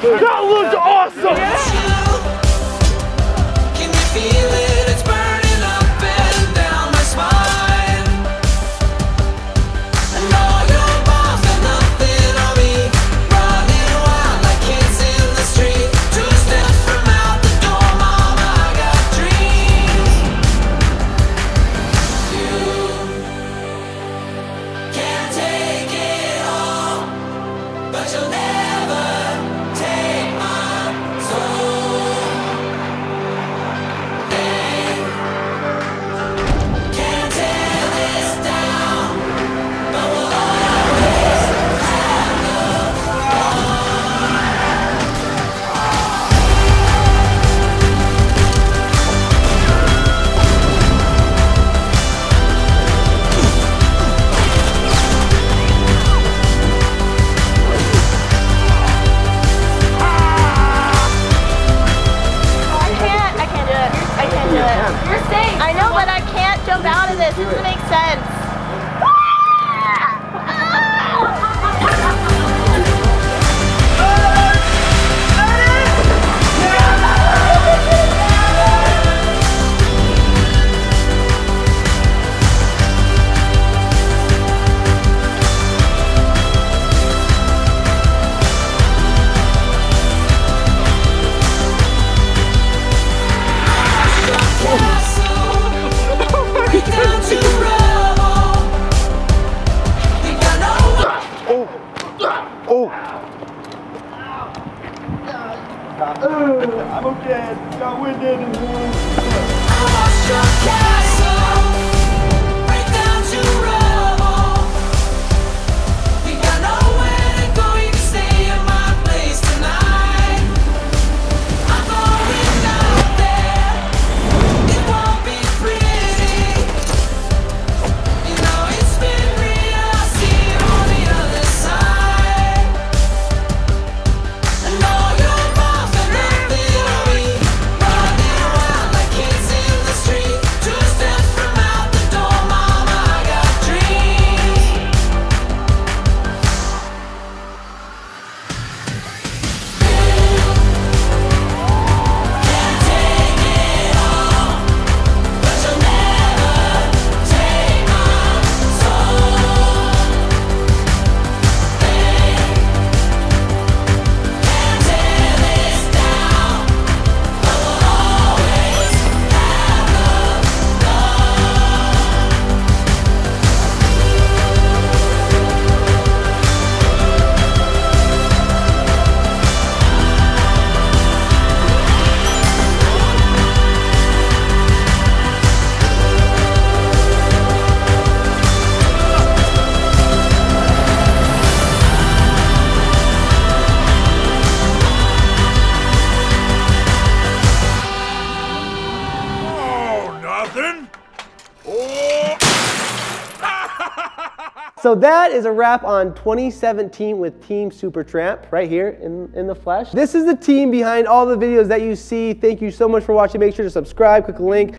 That looks awesome! Yeah. Y'all win, Danny. So that is a wrap on 2017 with Team Supertramp right here in, in the flesh. This is the team behind all the videos that you see. Thank you so much for watching. Make sure to subscribe, click the link.